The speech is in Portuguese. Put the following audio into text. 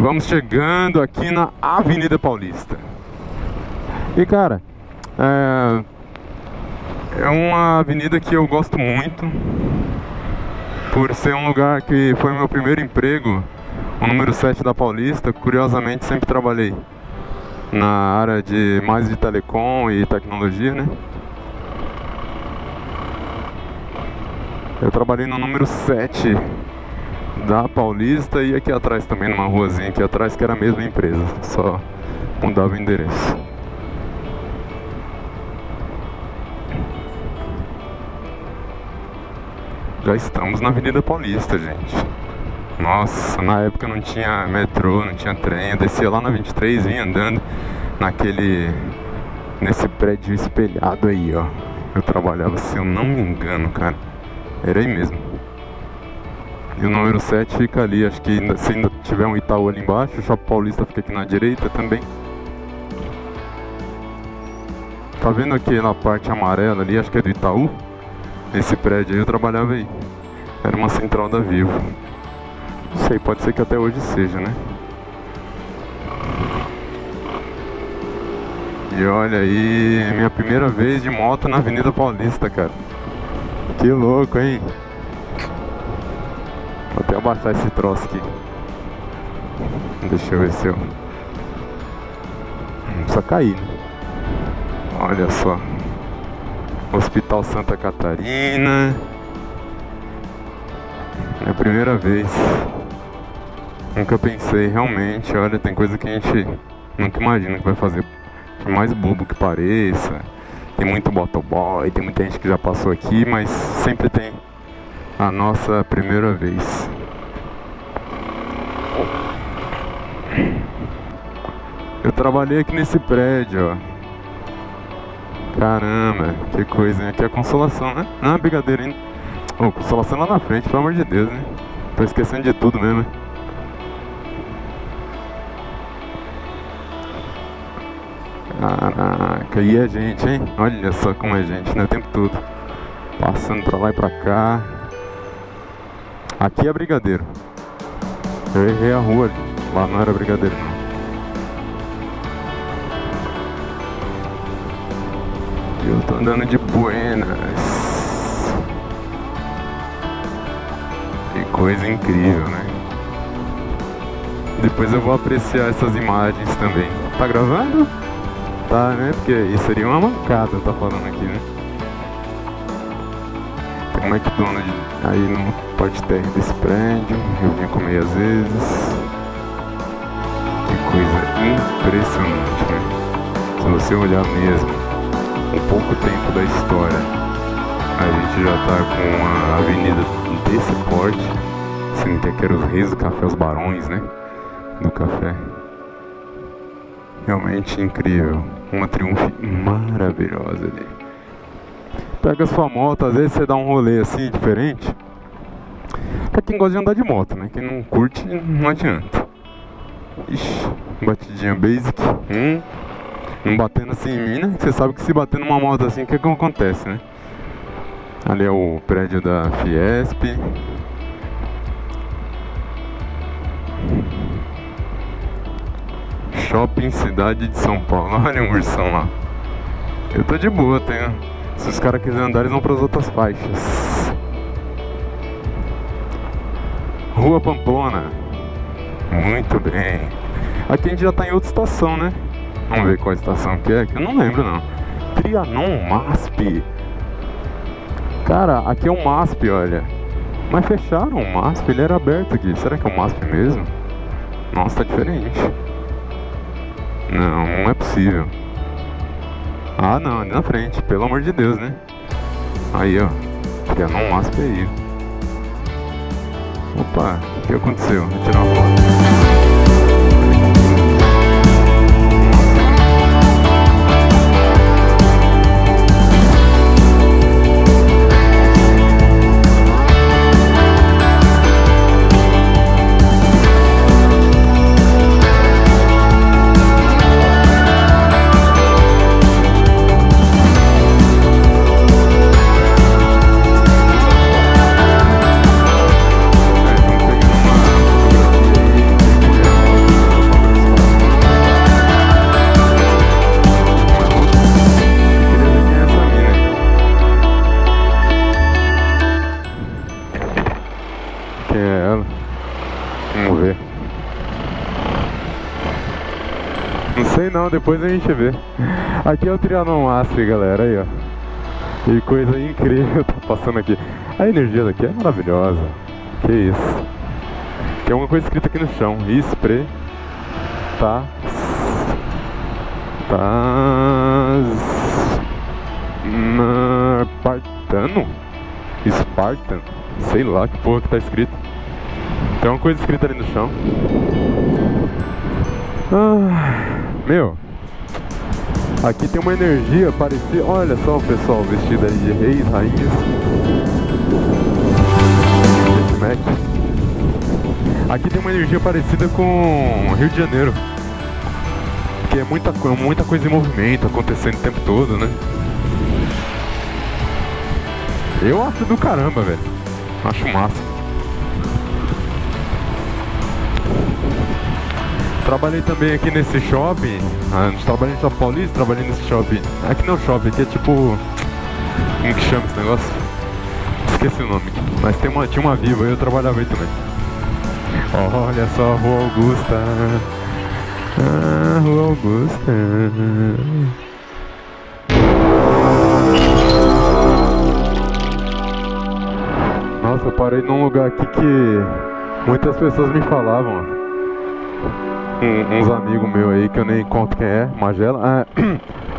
Vamos chegando aqui na Avenida Paulista. E cara, é, é uma avenida que eu gosto muito por ser um lugar que foi meu primeiro emprego, o número 7 da Paulista. Curiosamente, sempre trabalhei na área de mais de telecom e tecnologia, né? Eu trabalhei no número 7 da Paulista e aqui atrás também, numa ruazinha aqui atrás, que era a mesma empresa, só mudava o endereço. Já estamos na Avenida Paulista, gente. Nossa, na época não tinha metrô, não tinha trem. Eu descia lá na 23, vinha andando naquele. nesse prédio espelhado aí, ó. Eu trabalhava, se eu não me engano, cara. Era aí mesmo. E o número 7 fica ali, acho que ainda, se ainda tiver um Itaú ali embaixo, o Shopping Paulista fica aqui na direita também. Tá vendo aqui na parte amarela ali, acho que é do Itaú? Esse prédio aí eu trabalhava aí. Era uma central da Vivo. Não sei, pode ser que até hoje seja, né? E olha aí, minha primeira vez de moto na Avenida Paulista, cara. Que louco, hein? Vou até abaixar esse troço aqui. Deixa eu ver se eu. Não precisa cair? Olha só. Hospital Santa Catarina. É a primeira vez. Nunca pensei, realmente, olha, tem coisa que a gente nunca imagina que vai fazer. Por mais bobo que pareça. Tem muito motoboy, tem muita gente que já passou aqui, mas sempre tem a nossa primeira vez. Eu trabalhei aqui nesse prédio, ó. Caramba, que coisa, hein? Aqui é consolação, né? Não, brigadeiro ainda. Ô, consolação lá na frente, pelo amor de Deus, né? Tô esquecendo de tudo mesmo, né? Caraca, e a gente, hein? Olha só como é gente, né? O tempo todo. Passando pra lá e pra cá. Aqui é brigadeiro. Eu errei a rua. Lá não era brigadeiro. Eu tô andando de buenas. Que coisa incrível, né? Depois eu vou apreciar essas imagens também. Tá gravando? Tá, né? Porque isso seria uma mancada, tá falando aqui, né? Tem um McDonald's aí no porte terra desse prédio. Eu vinha comer às vezes. Que coisa impressionante, né? Se você olhar mesmo um pouco tempo da história, a gente já tá com a avenida desse porte. Significa que eram os reis do café, os barões, né? Do café. Realmente incrível. Uma triunfo maravilhosa ali. Pega sua moto, às vezes você dá um rolê assim diferente. Pra quem gosta de andar de moto, né? Quem não curte, não adianta. Ixi, batidinha basic. Hum, não batendo assim em mim, né? Você sabe que se bater numa moto assim, o que, que acontece, né? Ali é o prédio da Fiesp. Shopping Cidade de São Paulo. Olha um ursão lá. Eu tô de boa, tenho. Se os caras quiserem andar, eles vão para as outras faixas. Rua Pamplona. Muito bem. Aqui a gente já tá em outra estação, né? Vamos ver qual estação que é, que eu não lembro não. Trianon MASP. Cara, aqui é o MASP, olha. Mas fecharam o MASP, ele era aberto aqui. Será que é o MASP mesmo? Nossa, tá diferente. Não, não é possível. Ah, não, ali na frente, pelo amor de Deus, né? Aí, ó. Trianon MASP aí. Opa, o que aconteceu? Vou tirar uma foto. Quem é ela. Vamos ver. Não sei não, depois a gente vê. Aqui é o Trianon Master, galera, aí ó. E coisa incrível tá passando aqui. A energia daqui é maravilhosa. Que isso. Tem alguma coisa escrita aqui no chão. Spre. Tá. Tá. Espartano? Spartan? Sei lá que porra que tá escrito. Tem uma coisa escrita ali no chão. Ah, meu. Aqui tem uma energia parecida. Olha só o pessoal vestido aí de reis, rainhas. Aqui tem uma energia parecida com Rio de Janeiro. Que é muita, muita coisa em movimento acontecendo o tempo todo, né? Eu acho do caramba, velho. Acho massa. Trabalhei também aqui nesse shopping. Ah, trabalhei em São Paulista, trabalhei nesse shopping. Aqui não é shopping, aqui é tipo. Como que chama esse negócio? Esqueci o nome. Mas tem uma, tinha uma viva eu trabalhava aí também. Olha só, Rua Augusta. Ah, Rua Augusta. Parei num lugar aqui que muitas pessoas me falavam. Uns amigos meus aí que eu nem conto quem é, Magela. Ah,